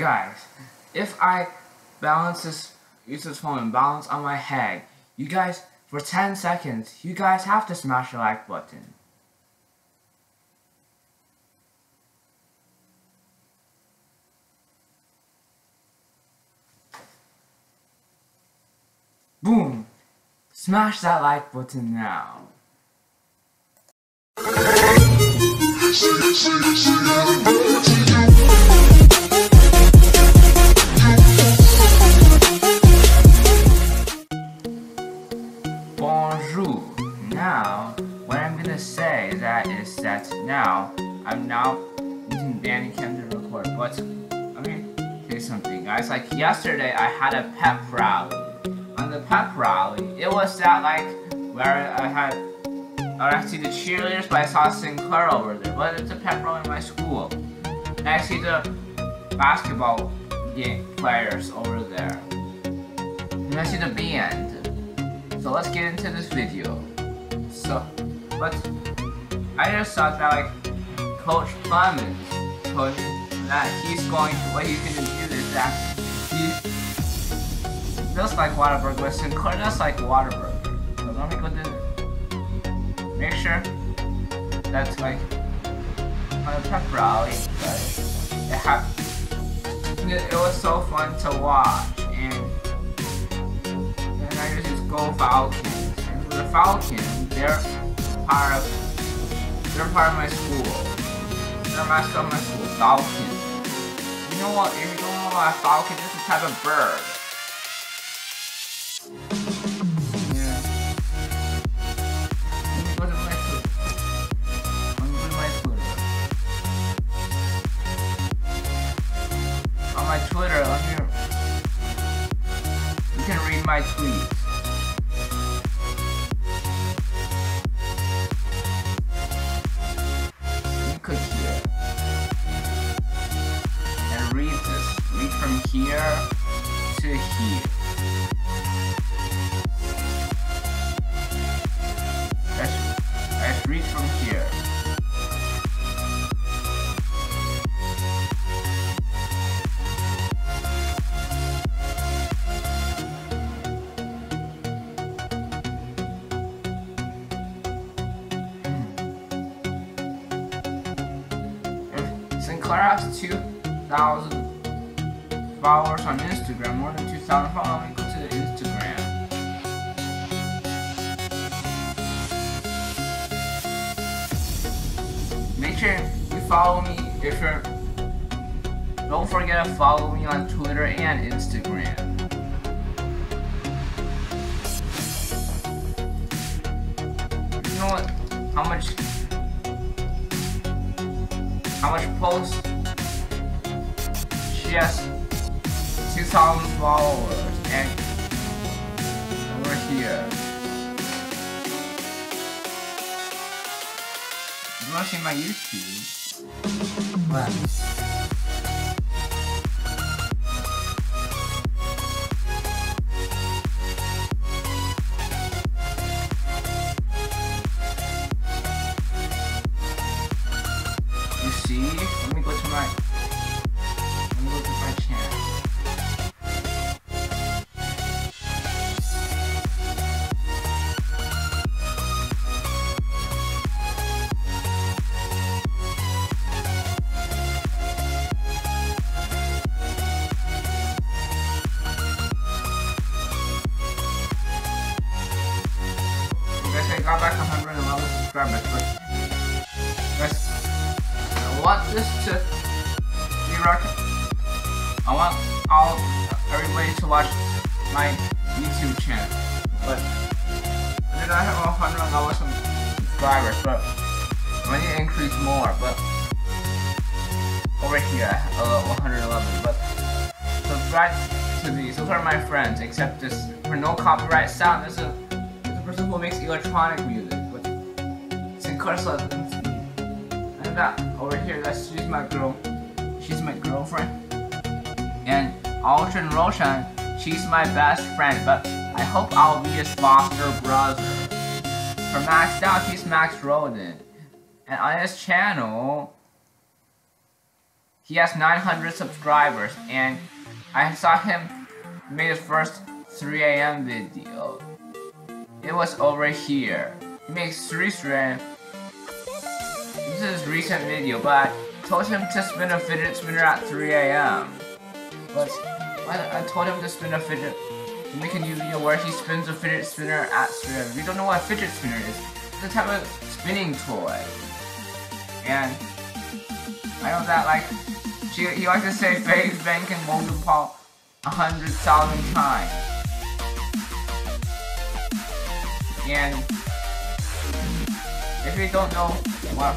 Guys, if I balance this, use this phone and balance on my head, you guys, for 10 seconds, you guys have to smash the like button. Boom! Smash that like button now. Like yesterday, I had a pep rally. On the pep rally, it was that like where I had or I see the cheerleaders, but I saw Sinclair over there. But it's a pep rally in my school. And I see the basketball game players over there. And I see the band. So let's get into this video. So, but I just thought that like Coach Clemens told me that he's going to, what he's gonna do is that just like Whataburger, but Sinclair just like Whataburger. So let me go do Make sure that's like on a pep rally, but it, ha it was so fun to watch and I just go Falcons. And for the Falcons, they're part of they're part of my school. They're mascot of my school, Falcons. You know what? If you don't know about Falcon, it's a type of bird. Can read my tweets. Sinclair has 2,000 followers on Instagram, more than 2,000 followers, go to the Instagram. Make sure you follow me if you're. Don't forget to follow me on Twitter and Instagram. You know what? How much? She has 2,000 followers and over here. You wanna see my YouTube? What? You see? Got back 111 subscribers, but guys, I want this to be rocket. I want all everybody to watch my YouTube channel, but I did not have 111 subscribers, but I need to increase more. But over here, I have uh, 111. But subscribe to these. Those are my friends, except this for no copyright sound. This is who makes electronic music. But Sinclair Sutherland. And that over here, that's she's my girl. She's my girlfriend. And Aldrin Roshan, she's my best friend. But I hope I'll be his foster brother. For Max Out, he's Max Roden. And on his channel, He has 900 subscribers, and I saw him made his first 3 a.m. video. It was over here. He makes 3 stream. This is recent video, but I told him to spin a fidget spinner at 3 a.m. But I, told him to spin a fidget to make a new video where he spins a fidget spinner at 3 a.m. You don't know what a fidget spinner is, it's a type of spinning toy. And I know that like he likes to say face bank and multiple a hundred thousand times. And if you don't know what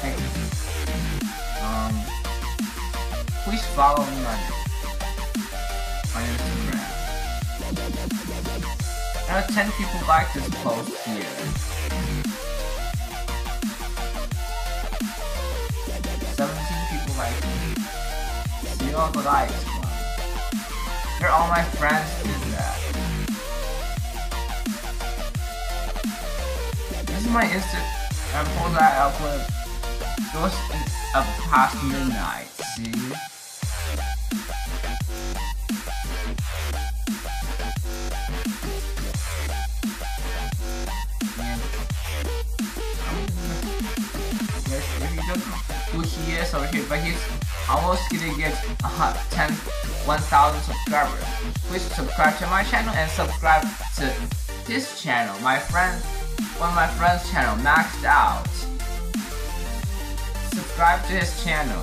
hey, um please follow me on on Instagram. Are 10 people like this post here. Seventeen people like it. Likes. They're all my friends that. My Instagram post that I upload. It was in, uh, past midnight. See. who he is over here, but he's almost gonna get uh, 10, 1,000 subscribers. Please subscribe to my channel and subscribe to this channel. My friend, of my friend's channel, Maxed Out. Subscribe to his channel.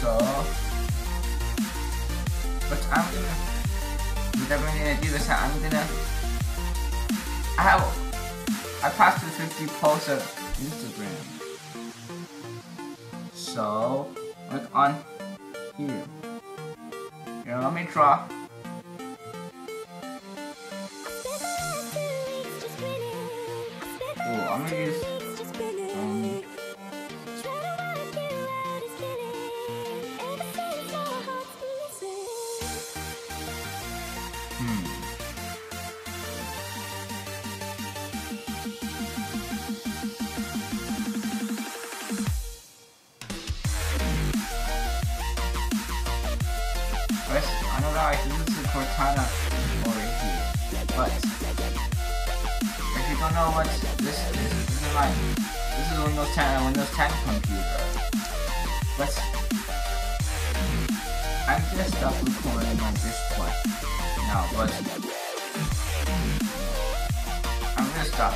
So, but I'm gonna, what I'm gonna do is I'm gonna, I have I passed the 50 posts of Instagram. So, look on here. Here, let me draw. I'm gonna use hmm. I know that I can use Cortana over here. But don't know what this is, this is like this is Windows 10 and Windows 10 computer. But I'm just stop recording my display now, but I'm gonna stop.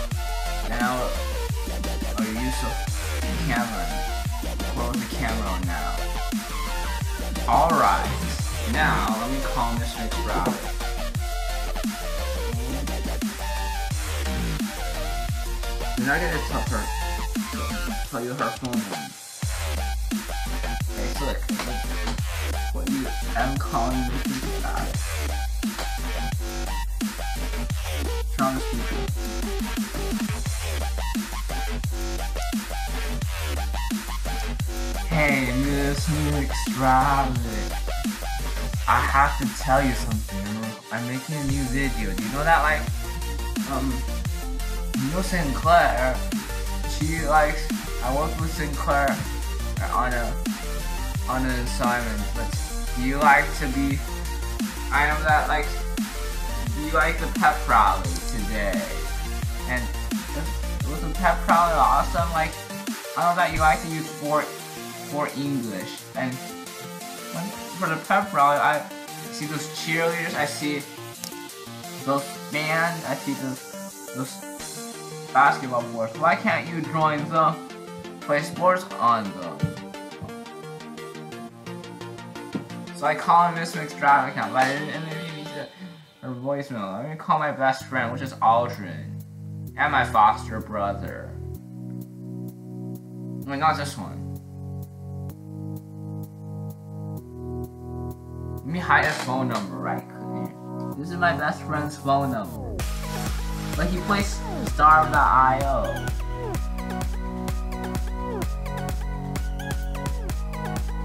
Now I'll use the camera. Close the camera now. Alright. Now, let me call Miss McBride. You're not gonna tell her, tell you her phone number. Okay, so look, what you, I'm calling. Turn on the speaker. Hey, Miss McStride. I have to tell you something. I'm making a new video. Do you know that, like, um, you know Sinclair? She likes. I worked with Sinclair on a on an assignment. But do you like to be? I know that, like, do you like the pep rally today? And was the pep rally awesome? Like, I know that you like to use for for English and for the pep rally, I see those cheerleaders, I see those bands, I see those those basketball boards. Why can't you join the Play sports on the So I call Miss McStravagant, but I didn't use her voicemail. Let me call my best friend, which is Aldrin, and my foster brother. Oh my god, this one. Let me hide his phone number right quick. This is my best friend's phone number. But he plays Star.io.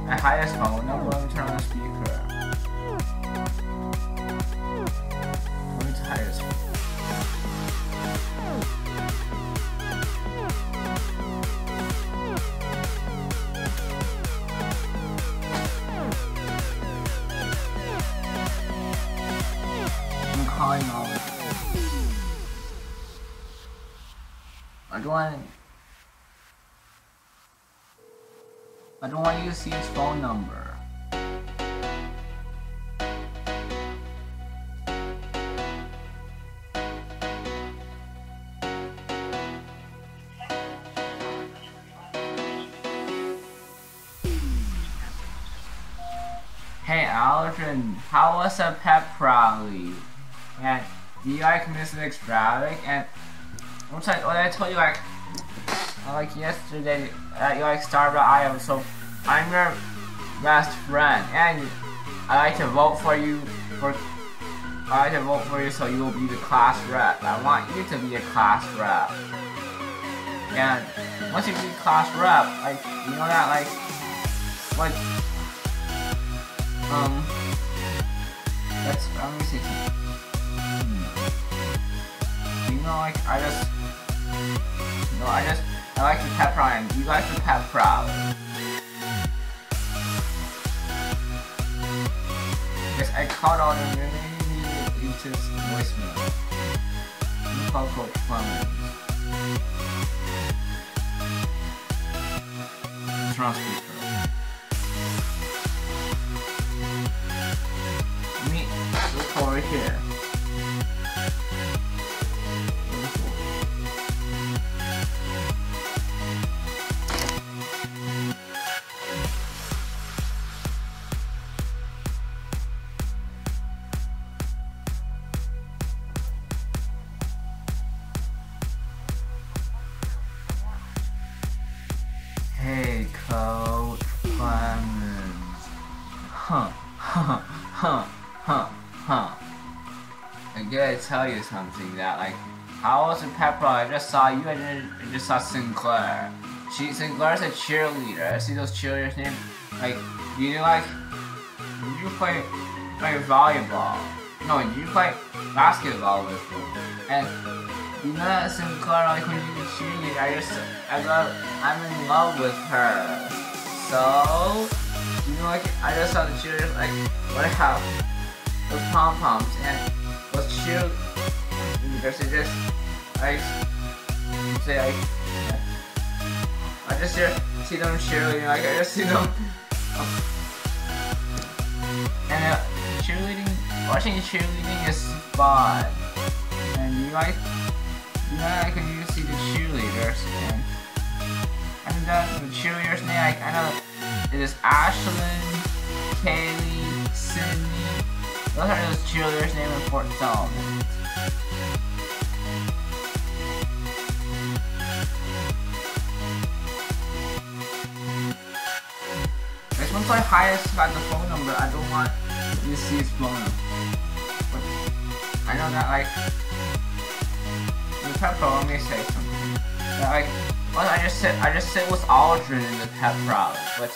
I hide his phone I don't want you to see his phone number. Hey Aldrin, how was a pep rally? And do you like Mr. Extravic? And what's like what I told you like like yesterday that you like Starbucks I am so I'm your best friend and I like to vote for you for I like to vote for you so you will be the class rep. I want you to be a class rep. And once you be class rep, like you know that like like um that's let me see. Hmm. You know like I just no I just I like the pep rhyme. You like the pep proud. Yes, I caught all the remaining into voicemail. You call. Transmitter. Me, look over here. Tell you something that, like, I was in pep rally, I just saw you and I just saw Sinclair. She, Sinclair's a cheerleader. I see those cheerleaders' names. Like, do you like, did you play, play volleyball? No, you play basketball with? And you know that Sinclair, like when you cheerleader, I just, I love, I'm in love with her. So, you know, like, I just saw the cheerleaders, like, what I have, those pom-poms, and cheerleaders, they just, like, say, like, I just hear, see them cheerleading, like, I just see them, and uh, cheerleading, watching cheerleading is fun, and you like, you know, I can you see the cheerleaders and and then the cheerleaders name like I know it is Ashlyn, Kaylee, Sydney. Those are those cheerleaders named in Fort. This one's like highest by the phone number. I don't want you to see his phone number. But I know that like the pep let me say something. Yeah, like, well, I just sit, I just sit with Aldrin in the pep pro, but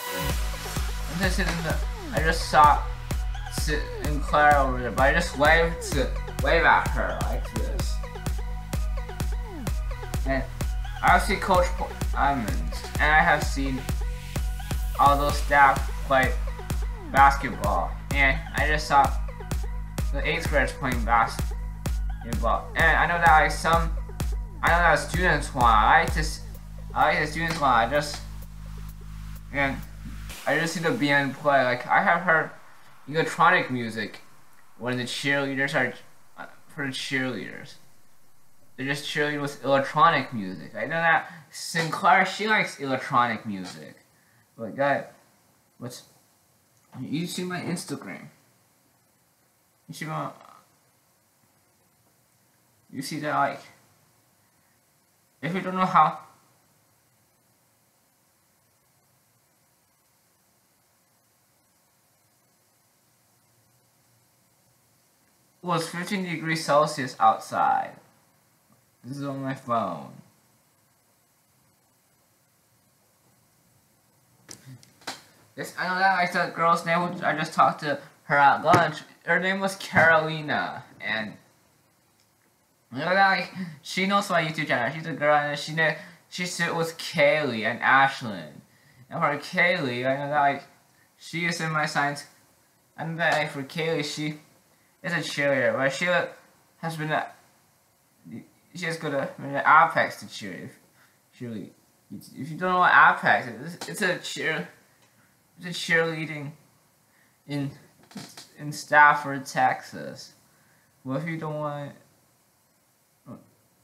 just sitting the, I just saw sit and Claire over there, but I just waved to wave at her like this. And I see Coach Diamonds, and I have seen all those staff play basketball, and I just saw the eighth graders playing basketball, and I know that like some I know that students want. I like. I like the students want. I just and I just see the BN play. Like I have heard electronic music when the cheerleaders are uh, for the cheerleaders. They're just cheerlead with electronic music. I know that Sinclair she likes electronic music. But that what's you see my Instagram. You see my you see that like if you don't know how was 15 degrees Celsius outside. This is on my phone. This I know that like the girl's name which I just talked to her at lunch. Her name was Carolina and you know that like she knows my YouTube channel. She's a girl and she know she sit with Kaylee and Ashlyn. And for Kaylee, I know that like she is in my science and that like for Kaylee she is a cheerleader, but she has been uh, a she has got a been an apex to cheer. Cheerlead. If you don't know what Apex is, it's a cheer, it's a cheerleading in in Stafford, Texas. Well, if you don't want,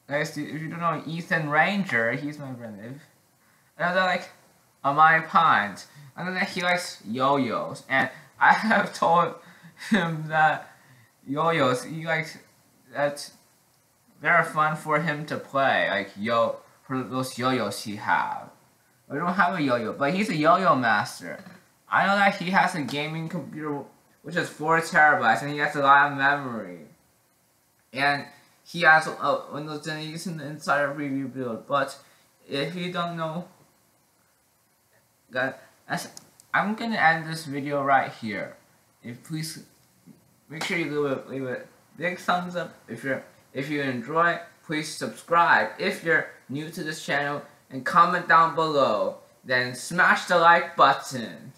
guys, if you don't know Ethan Ranger, he's my friend. And then like Amari Pines, and then he likes yo-yos, and I have told him that yo-yos, he likes that they're fun for him to play, like yo, for those yo-yos he have. We don't have a yo-yo, but he's a yo-yo master. I know that he has a gaming computer which is 4 terabytes, and he has a lot of memory. And he has a Windows 10 using the Insider Preview build, but if you don't know, that I'm gonna end this video right here. If please make sure you leave a leave a big thumbs up if you're if you enjoy. Please subscribe if you're new to this channel and comment down below. Then smash the like button.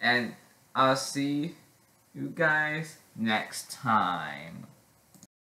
And I'll see you guys next time.